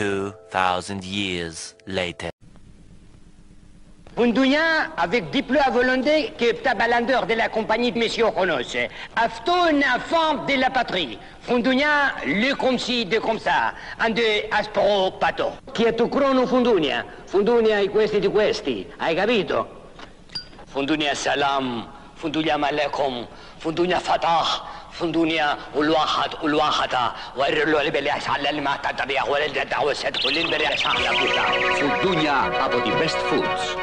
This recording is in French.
2,000 years later. Fundunia avec diplôme à volonté que tabalandeur de la compagnie de Monsieur Chronos. Afton femme de la patrie. Fundunia le comme de comme ça. Un de aspro pato. Chi è tu crono Fundunia? Fundunia i questi di questi. Hai capito? Fundunia salam. Fundunia malekum. Fundunia fatah. فندونيا والواحد والواحدة وقرر له اللي بلي على اللي ما تدري ولا دعوة سد كلين بلي في الدنيا أبو دي بيست فودز